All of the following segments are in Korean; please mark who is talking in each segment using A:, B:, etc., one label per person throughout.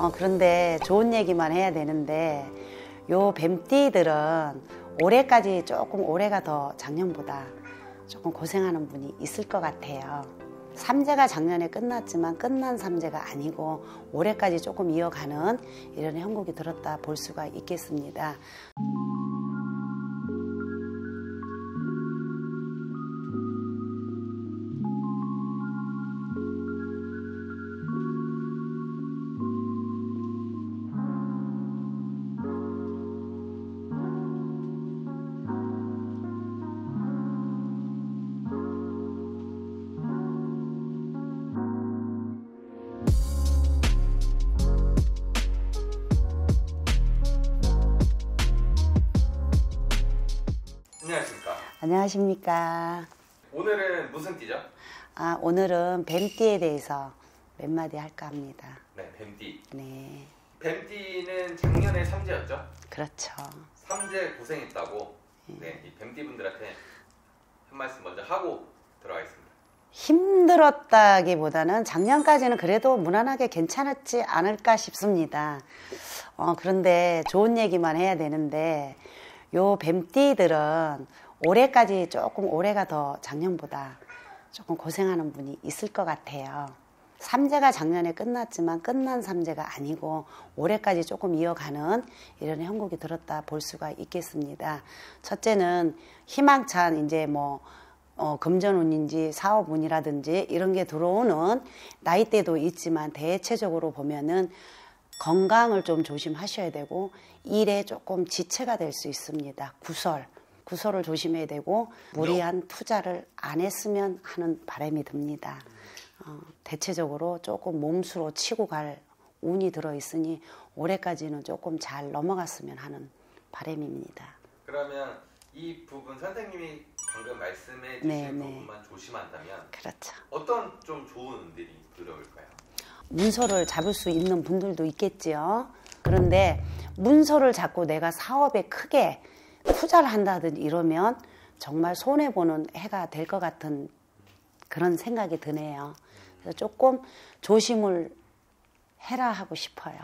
A: 어, 그런데 좋은 얘기만 해야 되는데 요 뱀띠들은 올해까지 조금 올해가 더 작년보다 조금 고생하는 분이 있을 것 같아요. 삼재가 작년에 끝났지만 끝난 삼재가 아니고 올해까지 조금 이어가는 이런 형국이 들었다 볼 수가 있겠습니다.
B: 안녕하십니까.
A: 안녕하십니까.
B: 오늘은 무슨 띠죠?
A: 아, 오늘은 뱀띠에 대해서 몇 마디 할까 합니다.
B: 네, 뱀띠.
A: 네,
B: 뱀띠는 작년에 삼재였죠?
A: 그렇죠.
B: 삼재 고생했다고. 네, 이 뱀띠 분들한테 한 말씀 먼저 하고 들어가겠습니다.
A: 힘들었다기보다는 작년까지는 그래도 무난하게 괜찮았지 않을까 싶습니다. 어, 그런데 좋은 얘기만 해야 되는데 요 뱀띠들은 올해까지 조금 올해가 더 작년보다 조금 고생하는 분이 있을 것 같아요. 삼재가 작년에 끝났지만 끝난 삼재가 아니고 올해까지 조금 이어가는 이런 형국이 들었다 볼 수가 있겠습니다. 첫째는 희망찬 이제 뭐 어, 금전운인지 사업운이라든지 이런 게 들어오는 나이대도 있지만 대체적으로 보면은 건강을 좀 조심하셔야 되고 일에 조금 지체가 될 수 있습니다. 구설, 구설을 조심해야 되고 무리한 투자를 안 했으면 하는 바람이 듭니다. 어, 대체적으로 조금 몸수로 치고 갈 운이 들어 있으니 올해까지는 조금 잘 넘어갔으면 하는 바람입니다.
B: 그러면 이 부분 선생님이 방금 말씀해 주신
A: 네, 네.
B: 부분만 조심한다면
A: 그렇죠.
B: 어떤 좀 좋은 운들이 들어올까요?
A: 문서를 잡을 수 있는 분들도 있겠지요. 그런데 문서를 잡고 내가 사업에 크게 투자를 한다든지 이러면 정말 손해보는 해가 될 것 같은 그런 생각이 드네요. 그래서 조금 조심을 해라 하고 싶어요.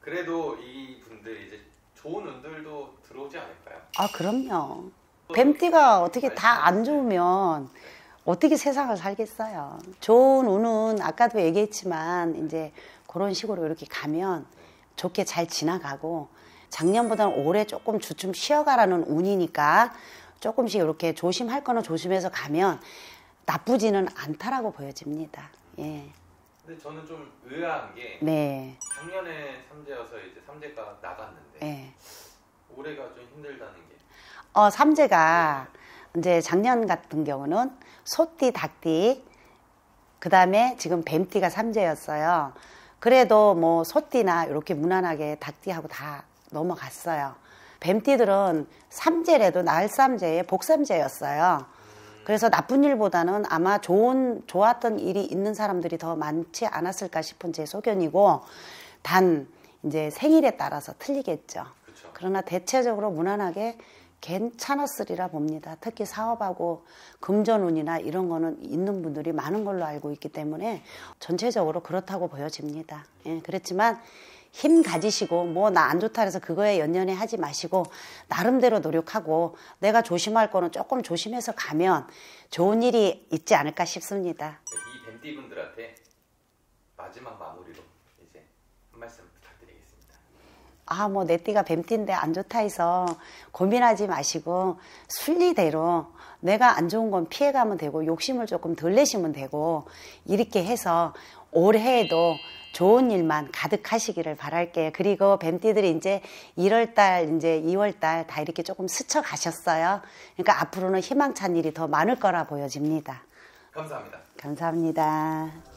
B: 그래도 이 분들 이제 좋은 운들도 들어오지 않을까요?
A: 아, 그럼요. 뱀띠가 어떻게 다 안 좋으면 어떻게 세상을 살겠어요. 좋은 운은 아까도 얘기했지만 이제 그런 식으로 이렇게 가면 좋게 잘 지나가고 작년보다는 올해 조금 주춤 쉬어가라는 운이니까 조금씩 이렇게 조심할 거는 조심해서 가면 나쁘지는 않다라고 보여집니다. 예.
B: 근데 저는 좀 의아한 게
A: 네.
B: 작년에 삼재여서 이제 삼재가 나갔는데
A: 예.
B: 올해가 좀 힘들다는 게
A: 어, 삼재가 이제 작년 같은 경우는 소띠, 닭띠, 그 다음에 지금 뱀띠가 삼재였어요. 그래도 뭐 소띠나 이렇게 무난하게 닭띠하고 다 넘어갔어요. 뱀띠들은 삼재래도 날삼재의 복삼재였어요. 그래서 나쁜 일보다는 아마 좋은 좋았던 일이 있는 사람들이 더 많지 않았을까 싶은 제 소견이고 단 이제 생일에 따라서 틀리겠죠. 그러나 대체적으로 무난하게 괜찮았으리라 봅니다. 특히 사업하고 금전운이나 이런 거는 있는 분들이 많은 걸로 알고 있기 때문에 전체적으로 그렇다고 보여집니다. 예, 그렇지만 힘 가지시고 뭐 나 안 좋다 해서 그거에 연연해 하지 마시고 나름대로 노력하고 내가 조심할 거는 조금 조심해서 가면 좋은 일이 있지 않을까 싶습니다.
B: 이 뱀띠 분들한테 마지막 마무리로 이제 한 말씀 부탁드리겠습니다.
A: 아, 뭐, 내 띠가 뱀띠인데 안 좋다 해서 고민하지 마시고 순리대로 내가 안 좋은 건 피해가면 되고 욕심을 조금 덜 내시면 되고 이렇게 해서 올해에도 좋은 일만 가득하시기를 바랄게요. 그리고 뱀띠들이 이제 1월달, 이제 2월달 다 이렇게 조금 스쳐 가셨어요. 그러니까 앞으로는 희망찬 일이 더 많을 거라 보여집니다.
B: 감사합니다.
A: 감사합니다.